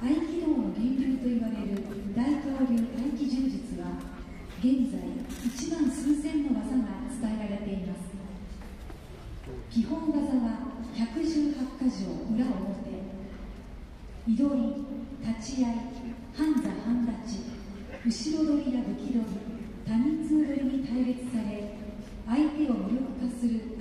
合気道の源流といわれる大東流合気柔術は現在1万数千の技が伝えられています。基本技は118箇条裏表。移動り立ち合い半座半立ち。後ろ取りや武器取り他人数取りに対立され相手を無力化する